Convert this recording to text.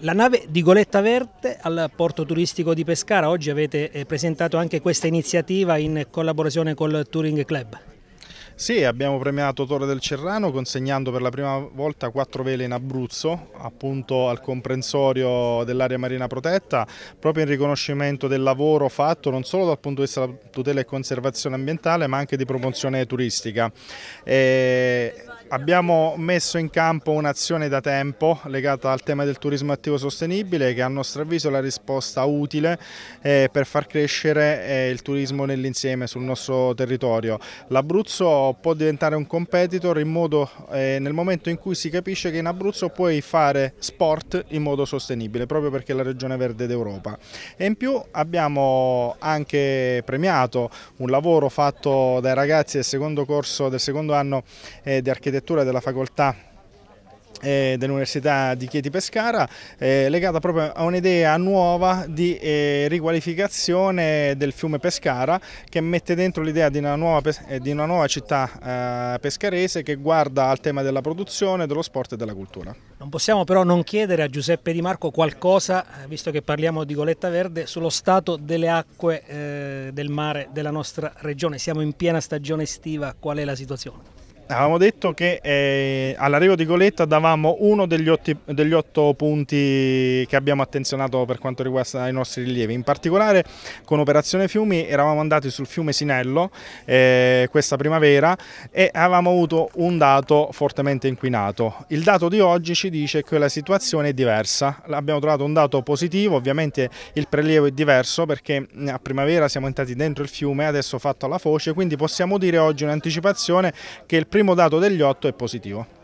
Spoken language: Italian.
La nave di Goletta Verde al porto turistico di Pescara, oggi avete eh, presentato anche questa iniziativa in collaborazione col Touring Club. Sì, abbiamo premiato Torre del Cerrano consegnando per la prima volta quattro vele in Abruzzo, appunto al comprensorio dell'area marina protetta, proprio in riconoscimento del lavoro fatto non solo dal punto di vista della tutela e conservazione ambientale ma anche di promozione turistica. E Abbiamo messo in campo un'azione da tempo legata al tema del turismo attivo sostenibile che a nostro avviso è la risposta utile eh, per far crescere eh, il turismo nell'insieme sul nostro territorio. L'Abruzzo può diventare un competitor modo, eh, nel momento in cui si capisce che in Abruzzo puoi fare sport in modo sostenibile proprio perché è la regione verde d'Europa. E in più abbiamo anche premiato un lavoro fatto dai ragazzi del secondo corso del secondo anno eh, di architettura architettura della facoltà eh, dell'Università di Chieti Pescara eh, legata proprio a un'idea nuova di eh, riqualificazione del fiume Pescara che mette dentro l'idea di, eh, di, una nuova città eh, pescarese che guarda al tema della produzione, dello sport e della cultura. Non possiamo però non chiedere a Giuseppe Di Marco qualcosa, visto che parliamo di Goletta Verde, sullo stato delle acque del mare della nostra regione. Siamo in piena stagione estiva, qual è la situazione? Avevamo detto che eh, all'arrivo di Goletta davamo uno degli, otti, degli, otto punti che abbiamo attenzionato per quanto riguarda i nostri rilievi. In particolare con Operazione Fiumi eravamo andati sul fiume Sinello eh, questa primavera e avevamo avuto un dato fortemente inquinato. Il dato di oggi ci dice che la situazione è diversa. Abbiamo trovato un dato positivo, ovviamente il prelievo è diverso perché a primavera siamo entrati dentro il fiume, adesso fatto alla foce, quindi possiamo dire oggi un'anticipazione che il primo dato degli otto è positivo.